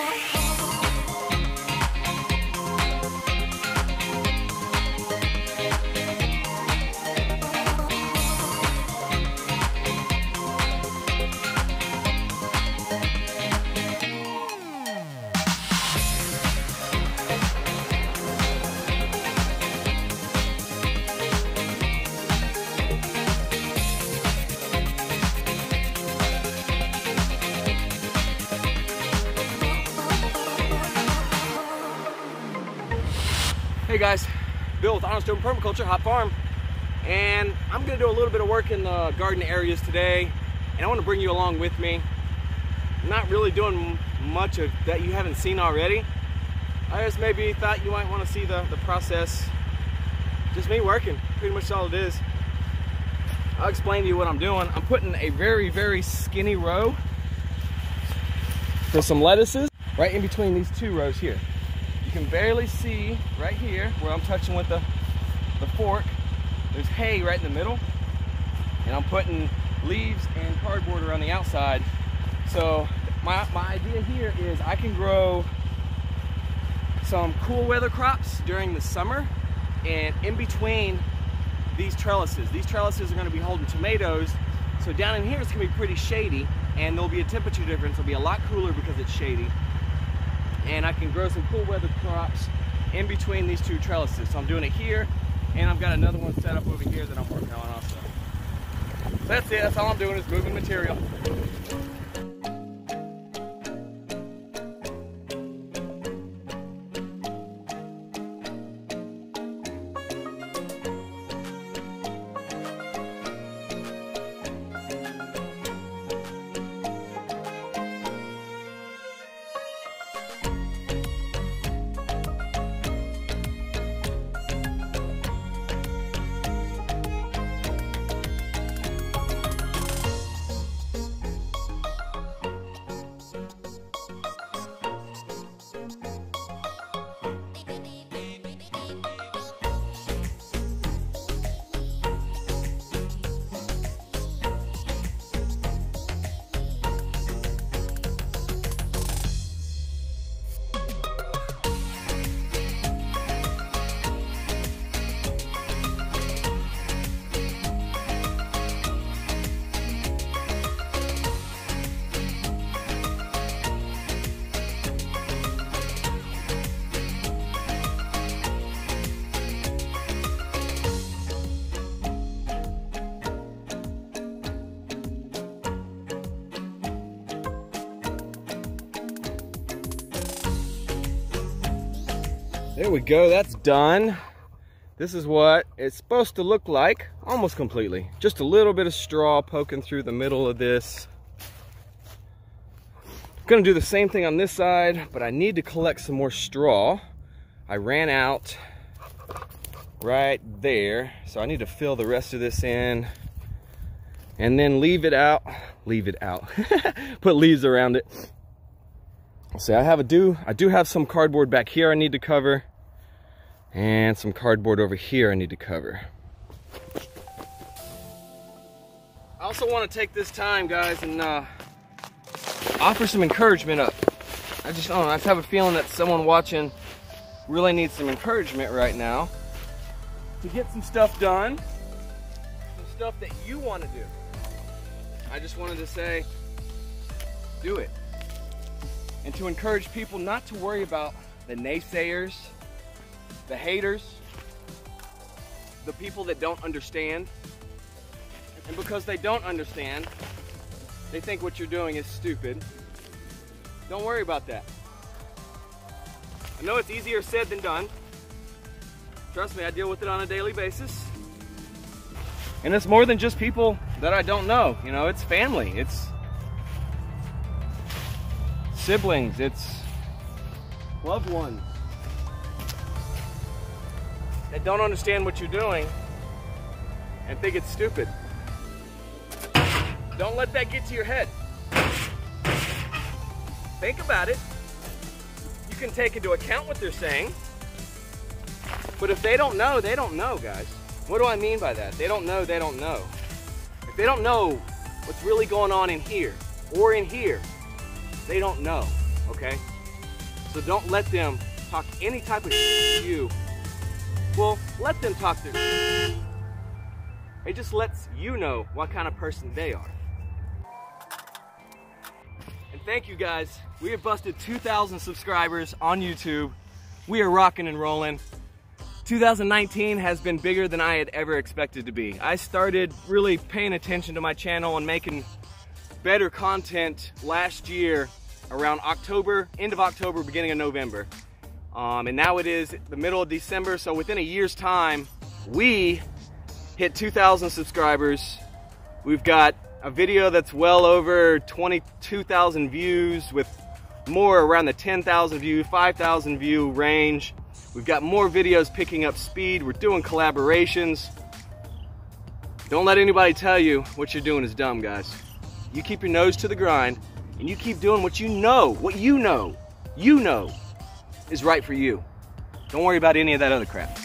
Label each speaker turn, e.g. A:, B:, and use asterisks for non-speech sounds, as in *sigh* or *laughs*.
A: for Hey guys, Bill with Honest Open Permaculture, HOP Farm, and I'm gonna do a little bit of work in the garden areas today, and I wanna bring you along with me. I'm not really doing much of that you haven't seen already. I just maybe thought you might wanna see the, the process. Just me working, pretty much all it is. I'll explain to you what I'm doing. I'm putting a very, very skinny row for some lettuces right in between these two rows here. You can barely see right here where I'm touching with the, the fork. There's hay right in the middle. And I'm putting leaves and cardboard around the outside. So my, my idea here is I can grow some cool weather crops during the summer and in between these trellises. These trellises are gonna be holding tomatoes. So down in here it's gonna be pretty shady and there'll be a temperature difference. It'll be a lot cooler because it's shady and I can grow some cool weather crops in between these two trellises. So I'm doing it here, and I've got another one set up over here that I'm working on also. That's it, that's all I'm doing is moving material. There we go, that's done. This is what it's supposed to look like, almost completely. Just a little bit of straw poking through the middle of this. Gonna do the same thing on this side, but I need to collect some more straw. I ran out right there, so I need to fill the rest of this in and then leave it out, leave it out, *laughs* put leaves around it. See, I have a do, I do have some cardboard back here I need to cover and some cardboard over here I need to cover. I also want to take this time, guys, and uh, offer some encouragement up. I just, I don't know, I just have a feeling that someone watching really needs some encouragement right now to get some stuff done, some stuff that you want to do. I just wanted to say, do it. And to encourage people not to worry about the naysayers, the haters, the people that don't understand. And because they don't understand, they think what you're doing is stupid. Don't worry about that. I know it's easier said than done. Trust me, I deal with it on a daily basis. And it's more than just people that I don't know. You know, it's family, it's siblings, it's loved ones that don't understand what you're doing and think it's stupid. Don't let that get to your head. Think about it. You can take into account what they're saying. But if they don't know, they don't know, guys. What do I mean by that? They don't know, they don't know. If they don't know what's really going on in here or in here, they don't know, okay? So don't let them talk any type of shit to you. Well, let them talk to their It just lets you know what kind of person they are. And thank you guys. We have busted 2,000 subscribers on YouTube. We are rocking and rolling. 2019 has been bigger than I had ever expected to be. I started really paying attention to my channel and making better content last year around October, end of October, beginning of November. Um, and now it is the middle of December, so within a year's time, we hit 2,000 subscribers. We've got a video that's well over 22,000 views with more around the 10,000 view, 5,000 view range. We've got more videos picking up speed. We're doing collaborations. Don't let anybody tell you what you're doing is dumb, guys. You keep your nose to the grind and you keep doing what you know, what you know, you know is right for you. Don't worry about any of that other crap.